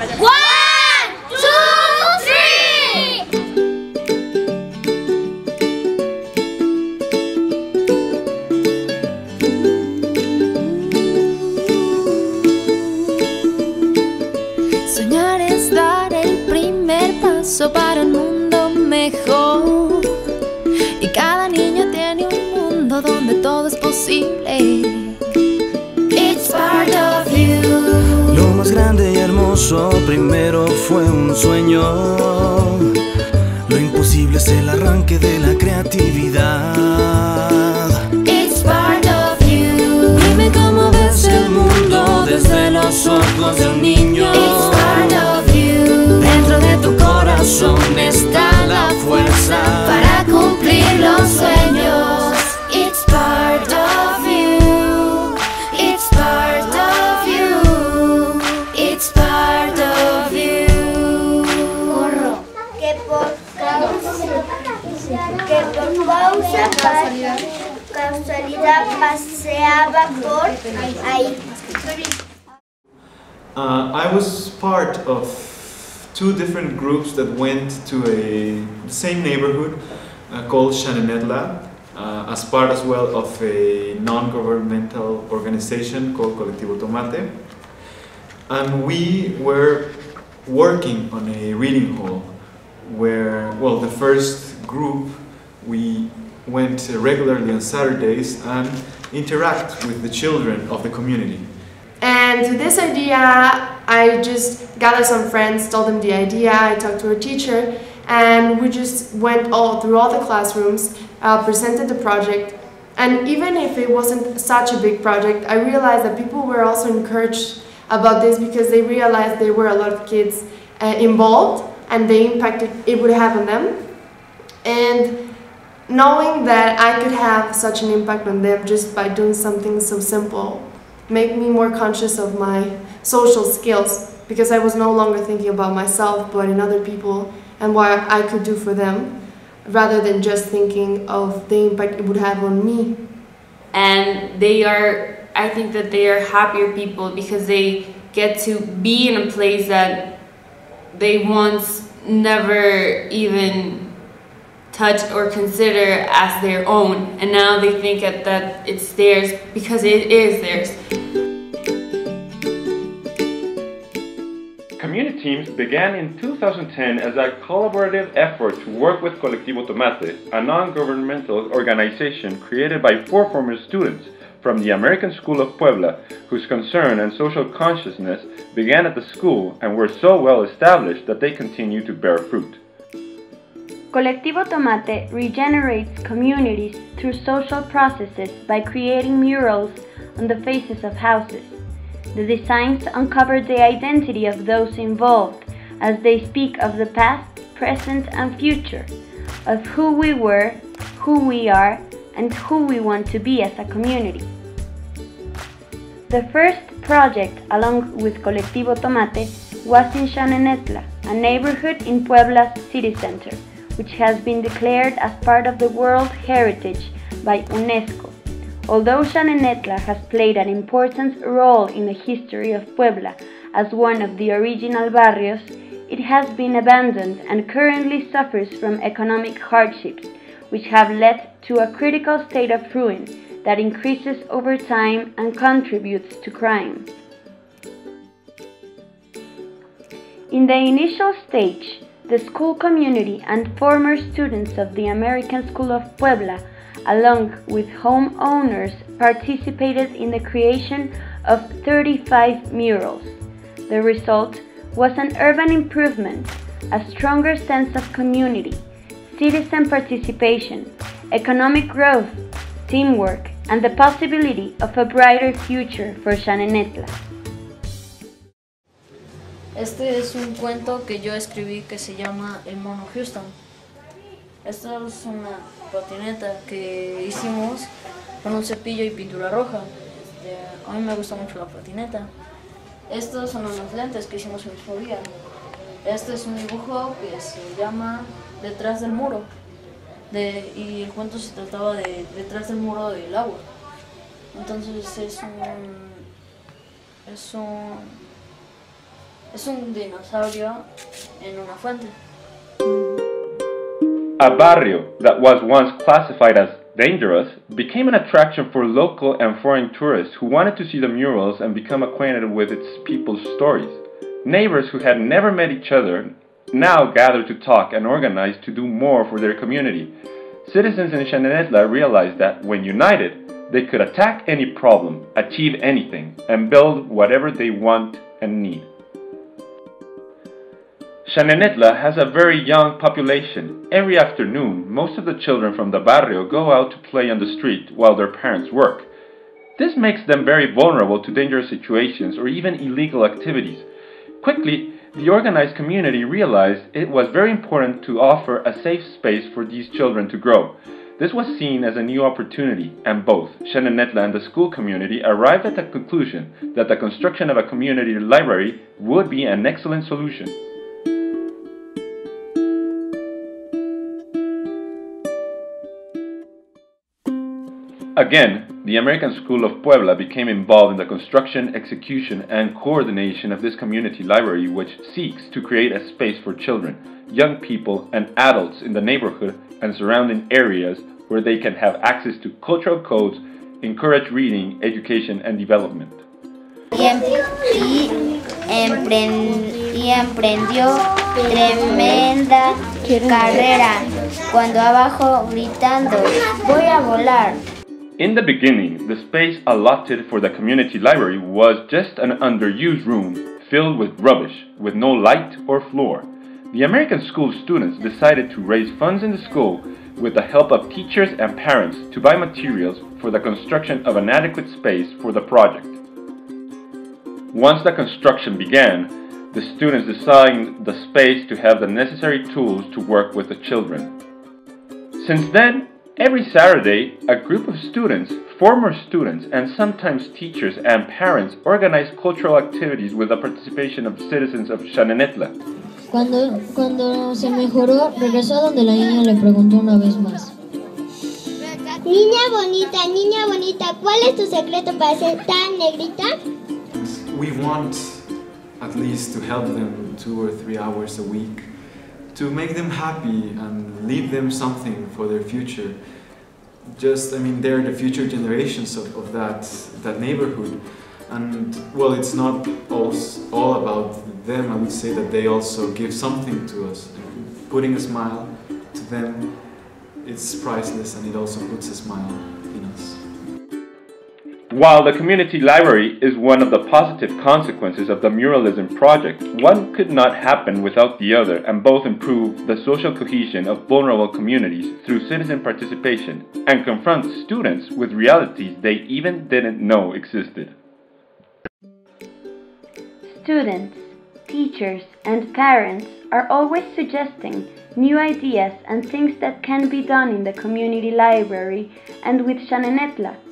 One, grande y hermoso primero fue un sueño. Lo imposible es el arranque de la creatividad. It's part of you. Dime cómo ves el mundo desde los ojos de un niño. Paseaba por ahí. Uh, I was part of two different groups that went to a same neighborhood uh, called Xanenetla, uh, as part as well of a non-governmental organization called Colectivo Tomate. And we were working on a reading hall where, well, the first group, we went regularly on Saturdays and interact with the children of the community. And to this idea, I just gathered some friends, told them the idea, I talked to a teacher, and we just went all through all the classrooms, uh, presented the project. And even if it wasn't such a big project, I realized that people were also encouraged about this because they realized there were a lot of kids uh, involved and the impact it, it would have on them. And knowing that I could have such an impact on them just by doing something so simple make me more conscious of my social skills because I was no longer thinking about myself but in other people and what I could do for them rather than just thinking of the impact it would have on me. and they are i think that they are happier people because they get to be in a place that they once never even touched or consider as their own and now they think that, that it's theirs because it is theirs Community teams began in 2010 as a collaborative effort to work with Colectivo Tomate, a non governmental organization created by four former students from the American School of Puebla, whose concern and social consciousness began at the school and were so well established that they continue to bear fruit. Colectivo Tomate regenerates communities through social processes by creating murals on the faces of houses. The designs uncover the identity of those involved as they speak of the past, present, and future, of who we were, who we are, and who we want to be as a community. The first project, along with Colectivo Tomate, was in Xanenetla, a neighborhood in Puebla's city center, which has been declared as part of the World Heritage by UNESCO. Although Xanenetla has played an important role in the history of Puebla as one of the original barrios, it has been abandoned and currently suffers from economic hardships, which have led to a critical state of ruin that increases over time and contributes to crime. In the initial stage, the school community and former students of the American School of Puebla, along with homeowners, participated in the creation of 35 murals. The result was an urban improvement, a stronger sense of community, citizen participation, economic growth, teamwork, and the possibility of a brighter future for Xanenetla. Este es un cuento que yo escribí que se llama El mono Houston. Esta es una patineta que hicimos con un cepillo y pintura roja. A mí me gusta mucho la patineta. Estos son unos lentes que hicimos el mismo día. Este es un dibujo que se llama Detrás del muro. Y el cuento se trataba de Detrás del muro del agua. Entonces es un... Es un Es un dinosaurio en una fuente. A barrio that was once classified as dangerous became an attraction for local and foreign tourists who wanted to see the murals and become acquainted with its people's stories. Neighbors who had never met each other now gathered to talk and organize to do more for their community. Citizens in Xanenetla realized that when united, they could attack any problem, achieve anything, and build whatever they want and need. Xanenetla has a very young population. Every afternoon, most of the children from the barrio go out to play on the street while their parents work. This makes them very vulnerable to dangerous situations or even illegal activities. Quickly, the organized community realized it was very important to offer a safe space for these children to grow. This was seen as a new opportunity, and both Xanenetla and the school community arrived at the conclusion that the construction of a community library would be an excellent solution. Again, the American School of Puebla became involved in the construction, execution, and coordination of this community library, which seeks to create a space for children, young people, and adults in the neighborhood and surrounding areas where they can have access to cultural codes, encourage reading, education, and development. Y, em- y emprendió tremenda carrera cuando abajo gritando, voy a volar. In the beginning, the space allotted for the community library was just an underused room filled with rubbish, with no light or floor. The American school students decided to raise funds in the school with the help of teachers and parents to buy materials for the construction of an adequate space for the project. Once the construction began, the students designed the space to have the necessary tools to work with the children. Since then, every Saturday, a group of students, former students, and sometimes teachers and parents organize cultural activities with the participation of citizens of Xanenetla. Cuando, cuando se mejoró, regresó a donde la niña le preguntó una vez más. Niña bonita, niña bonita, ¿cuál es tu secreto para ser tan negrita? We want at least to help them two or three hours a week to make them happy and leave them something for their future. Just, I mean, they're the future generations of, of that, that neighborhood. And, well, it's not all, all about them. I would say that they also give something to us. Putting a smile to them, it's priceless and it also puts a smile in us. While the community library is one of the positive consequences of the muralism project, one could not happen without the other, and both improve the social cohesion of vulnerable communities through citizen participation and confront students with realities they even didn't know existed. Students, teachers, and parents are always suggesting new ideas and things that can be done in the community library and with Xanenetla.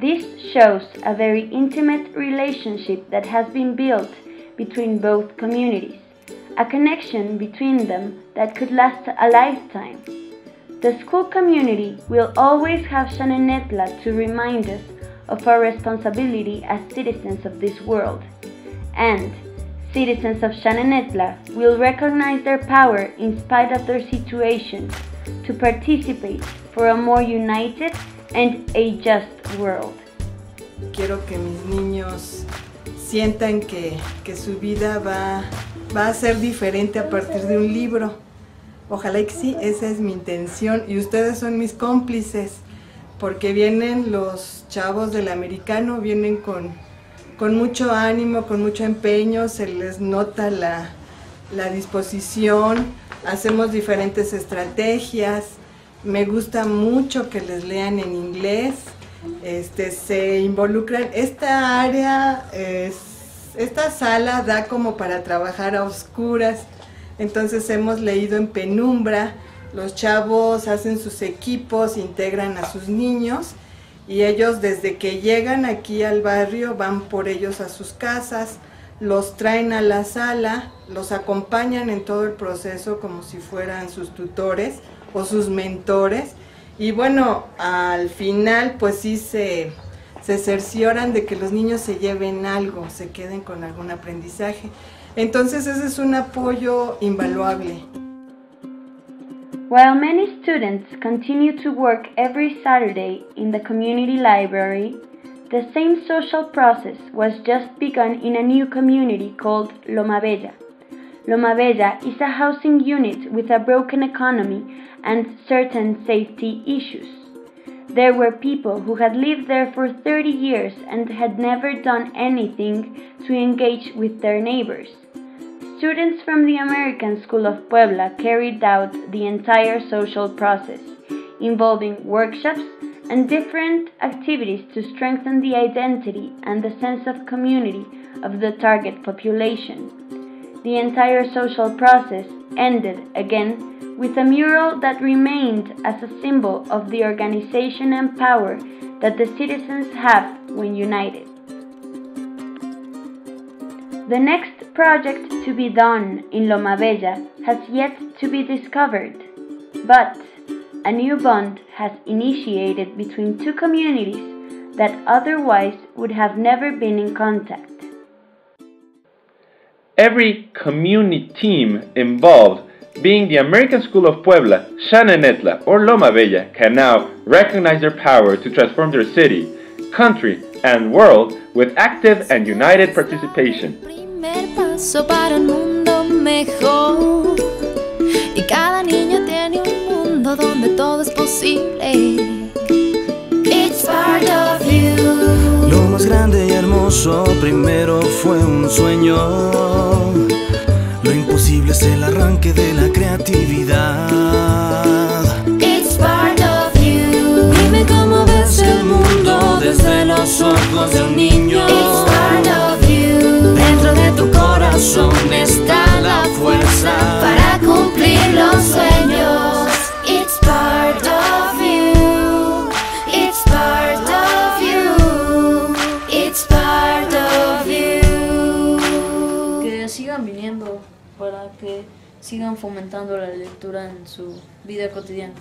This shows a very intimate relationship that has been built between both communities, a connection between them that could last a lifetime. The school community will always have Xanenetla to remind us of our responsibility as citizens of this world. And citizens of Xanenetla will recognize their power in spite of their situation to participate for a more united and a just world. Quiero que mis niños sientan que, que su vida va, va a ser diferente a partir de un libro. Ojalá que sí, esa es mi intención y ustedes son mis cómplices porque vienen los chavos del americano, vienen con, con mucho ánimo, con mucho empeño, se les nota la, la disposición, hacemos diferentes estrategias, me gusta mucho que les lean en inglés, este, se involucran, esta área, es, esta sala da como para trabajar a oscuras, entonces hemos leído en penumbra, los chavos hacen sus equipos, integran a sus niños y ellos desde que llegan aquí al barrio van por ellos a sus casas, los traen a la sala, los acompañan en todo el proceso como si fueran sus tutores o sus mentores y bueno, al final pues sí se, se cercioran de que los niños se lleven algo, se queden con algún aprendizaje. Entonces ese es un apoyo invaluable. While many students continue to work every Saturday in the community library, the same social process was just begun in a new community called Loma Bella. Loma Bella is a housing unit with a broken economy and certain safety issues. There were people who had lived there for 30 years and had never done anything to engage with their neighbors. Students from the American School of Puebla carried out the entire social process, involving workshops and different activities to strengthen the identity and the sense of community of the target population. The entire social process ended again with a mural that remained as a symbol of the organization and power that the citizens have when united. The next project to be done in Loma Bella has yet to be discovered, but a new bond has initiated between two communities that otherwise would have never been in contact. Every community team involved, being the American School of Puebla, Xanenetla, or Loma Bella, can now recognize their power to transform their city, country, and world with active and united participation. Y cada niño tiene un mundo donde todo es posible. Grande y hermoso primero fue un sueño. Lo imposible es el arranque de la creatividad. It's part of you. Dime cómo ves el mundo desde los ojos de un niño. It's part of you. Dentro de tu corazón está la fuerza Para cumplir los sueños. Sigan fomentando la lectura en su vida cotidiana.